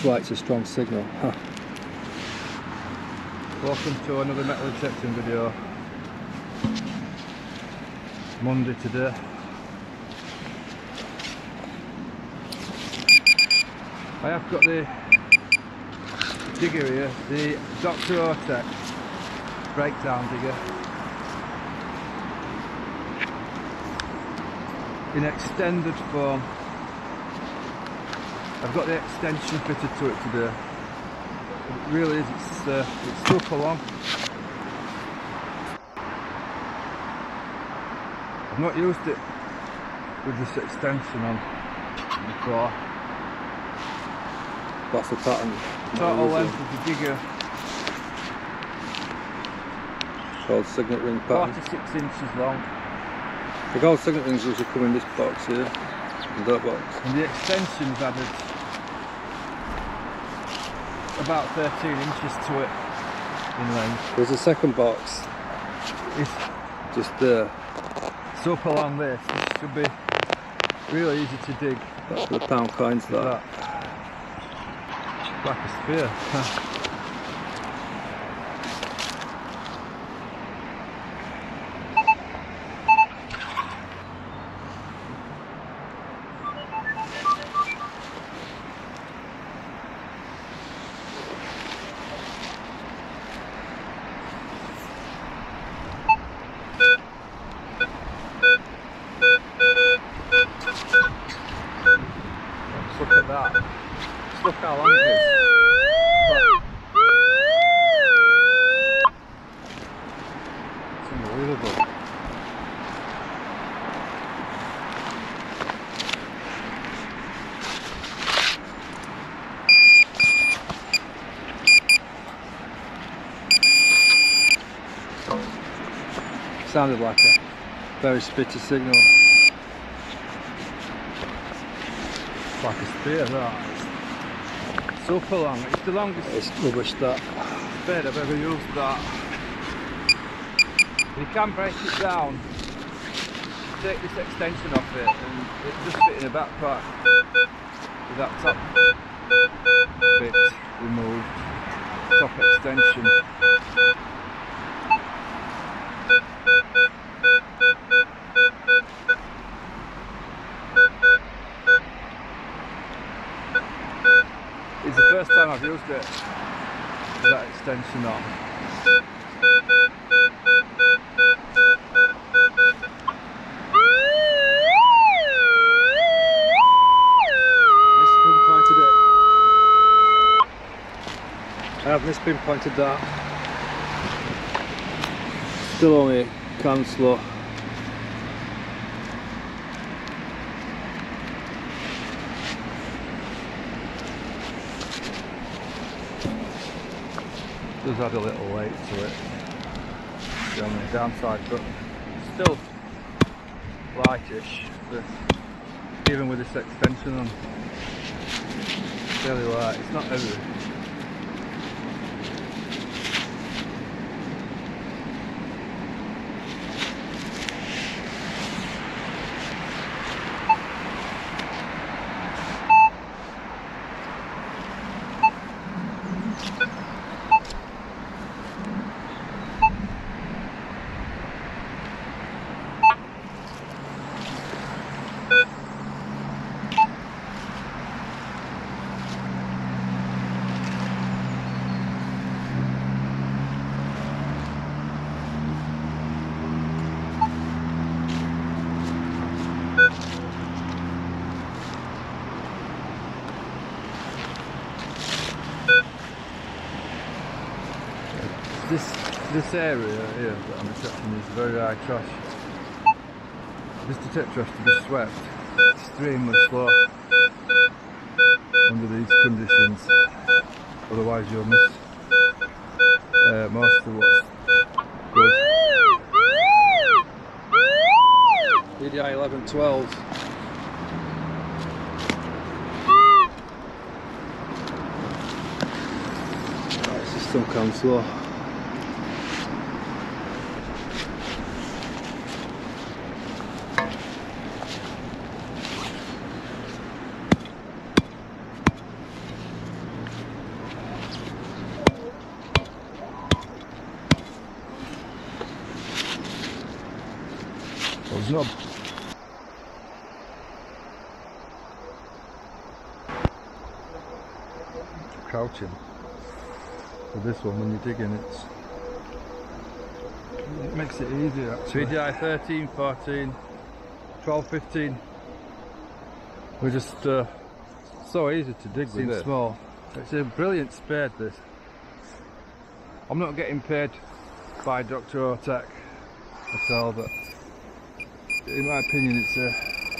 That's why it's a strong signal. Huh. Welcome to another metal detecting video. Monday today. I have got the digger here, the Dr. Otek breakdown digger. In extended form. I've got the extension fitted to it today. It really is, it's, uh, it's super long. I've not used it with this extension on before. That's the pattern. Total length of the digger, Called signet ring pattern. 46 inches long. The gold signet rings also come in this box here. In that box. And the extension's added about 13 inches to it in length. There's a second box It's just there. super long this, this should be really easy to dig. That's the pound coins that. at that. Like a sphere. Just look at that. Just look how long it is. It's unbelievable. Sounded like a very spitty signal. It's like a spear, that. It's super long. It's the longest It's rubbish that. bed I've ever used that. You can break it down, take this extension off it and it just fit in a backpack with that top bit removed, top extension. It's the I've it with that extension on. Mispinpointed it. I have mispinpointed that. Still only can slow. Does add a little weight to it. The only downside, but still lightish. Even with this extension on, fairly light. It's not heavy. This this area here that I'm detecting is very high trash. This detector has to be swept extremely slow under these conditions. Otherwise you'll miss uh, most of what's good. VDI 1112. Right, system can slow. No crouching for this one when you're digging it's it makes it easier actually. VDI 13, 14, 12, 15. We're just uh, so easy to dig with Seems it. small. It's a brilliant spade this. I'm not getting paid by Dr. Otek at all, but in my opinion, it's a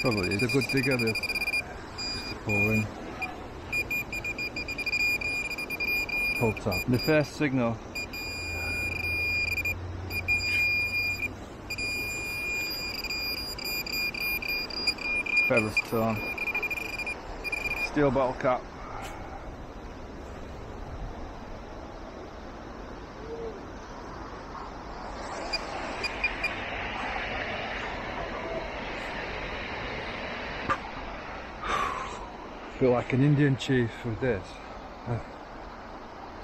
Probably is. a good digger. This. just to pull in. Pull tab. The first signal. Feathers torn. Steel bottle cap. Feel like an Indian chief with this.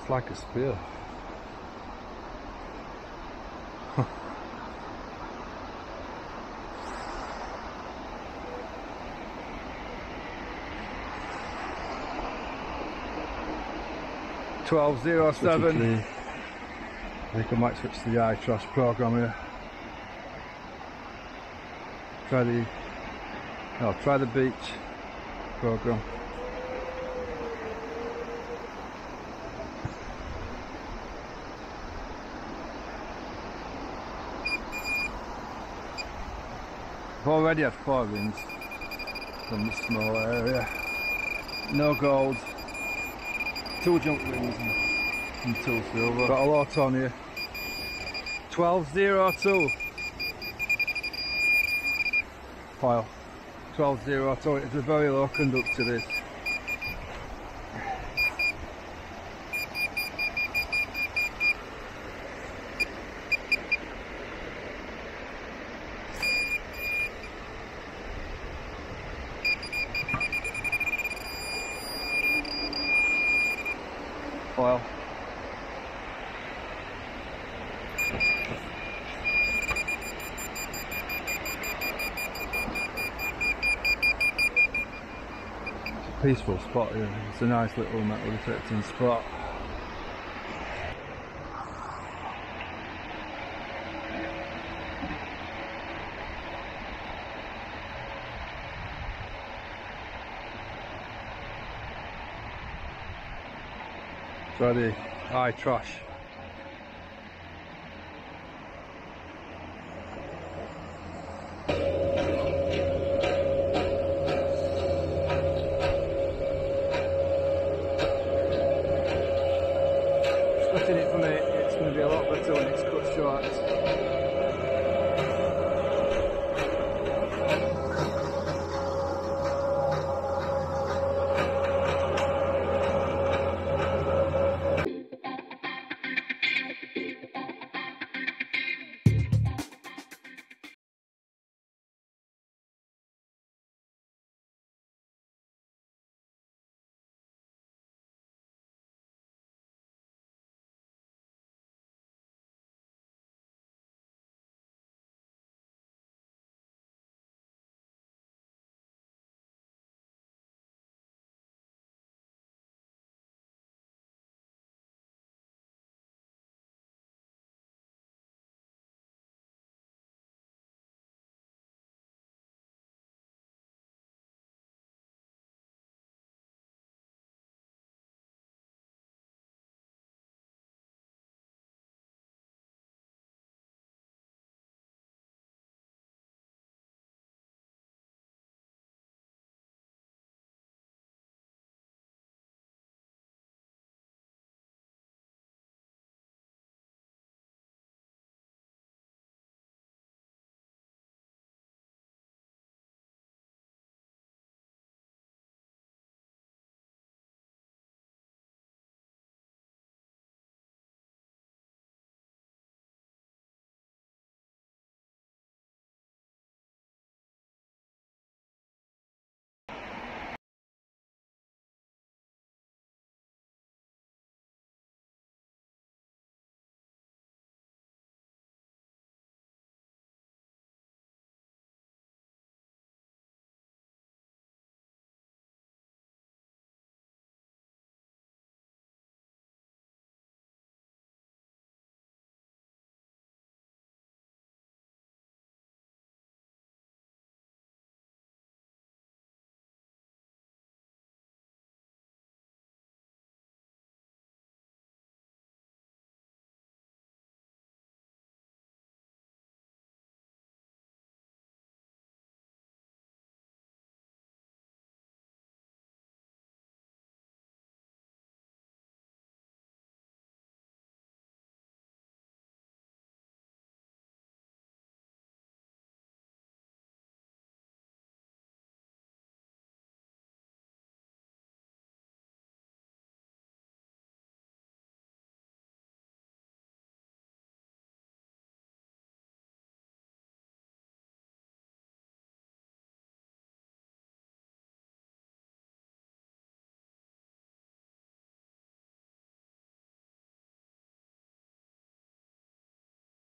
It's like a spear. Twelve zero seven. Switch it to seven. the- I think I might switch to the iTrust program here. Try the, no, try the beach program. Already had four rings from this small area. No gold. Two junk rings and, two silver. Got a lot on here. 1202. File. 1202. It's a very low conductor this. Foil. Peaceful spot here. It's a nice little metal detecting spot. Try the eye trash.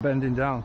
Bending down.